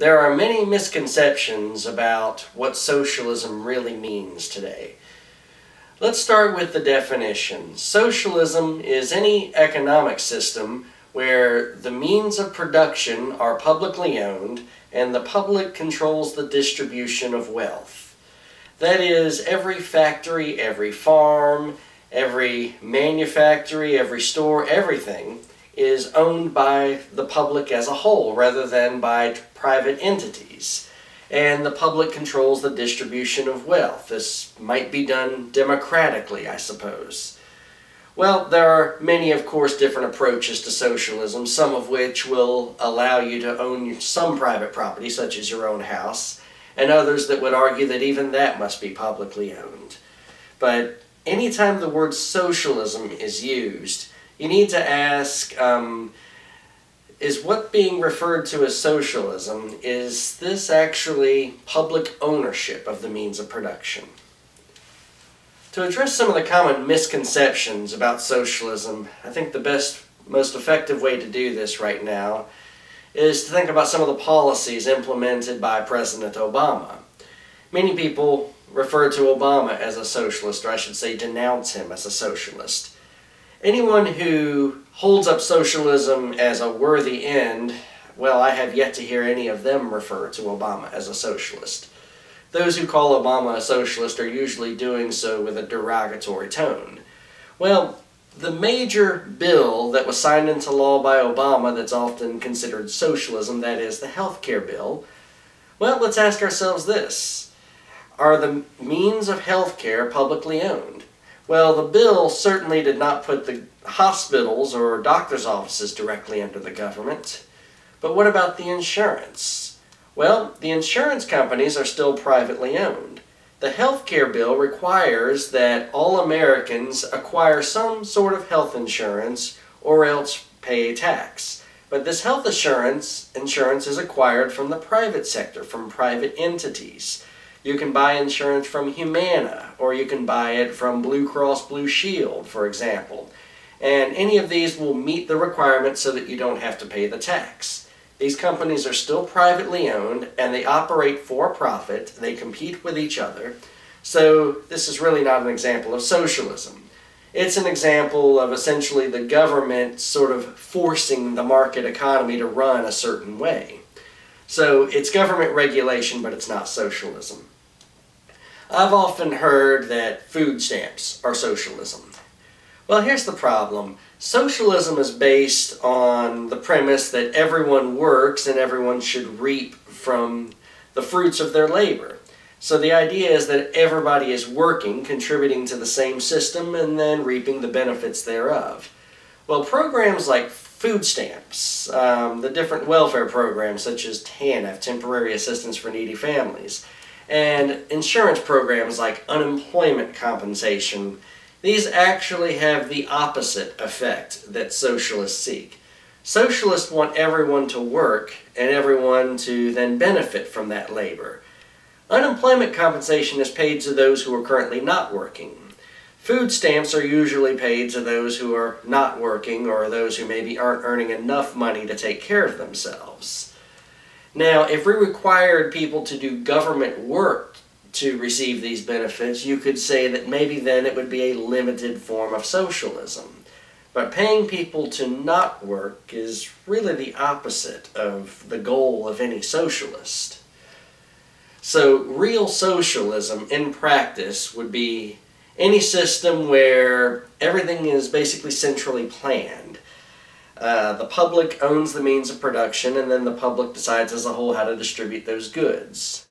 There are many misconceptions about what socialism really means today. Let's start with the definition. Socialism is any economic system where the means of production are publicly owned and the public controls the distribution of wealth. That is, every factory, every farm, every manufactory, every store, everything is owned by the public as a whole rather than by private entities. And the public controls the distribution of wealth. This might be done democratically, I suppose. Well, there are many, of course, different approaches to socialism, some of which will allow you to own some private property, such as your own house, and others that would argue that even that must be publicly owned. But anytime the word socialism is used, you need to ask, um, is what being referred to as socialism, is this actually public ownership of the means of production? To address some of the common misconceptions about socialism, I think the best, most effective way to do this right now is to think about some of the policies implemented by President Obama. Many people refer to Obama as a socialist, or I should say denounce him as a socialist. Anyone who holds up socialism as a worthy end, well, I have yet to hear any of them refer to Obama as a socialist. Those who call Obama a socialist are usually doing so with a derogatory tone. Well, the major bill that was signed into law by Obama that's often considered socialism, that is the health care bill, well, let's ask ourselves this. Are the means of health care publicly owned? Well, the bill certainly did not put the hospitals or doctor's offices directly under the government. But what about the insurance? Well, the insurance companies are still privately owned. The health care bill requires that all Americans acquire some sort of health insurance or else pay a tax. But this health insurance insurance is acquired from the private sector, from private entities. You can buy insurance from Humana, or you can buy it from Blue Cross Blue Shield, for example. And any of these will meet the requirements so that you don't have to pay the tax. These companies are still privately owned and they operate for profit. They compete with each other. So this is really not an example of socialism. It's an example of essentially the government sort of forcing the market economy to run a certain way. So it's government regulation, but it's not socialism. I've often heard that food stamps are socialism. Well, here's the problem. Socialism is based on the premise that everyone works and everyone should reap from the fruits of their labor. So the idea is that everybody is working, contributing to the same system, and then reaping the benefits thereof. Well, programs like food stamps, um, the different welfare programs such as TANF, Temporary Assistance for Needy Families, and insurance programs like unemployment compensation. These actually have the opposite effect that socialists seek. Socialists want everyone to work and everyone to then benefit from that labor. Unemployment compensation is paid to those who are currently not working. Food stamps are usually paid to those who are not working or those who maybe aren't earning enough money to take care of themselves. Now, if we required people to do government work to receive these benefits, you could say that maybe then it would be a limited form of socialism. But paying people to not work is really the opposite of the goal of any socialist. So, real socialism in practice would be any system where everything is basically centrally planned. Uh, the public owns the means of production, and then the public decides as a whole how to distribute those goods.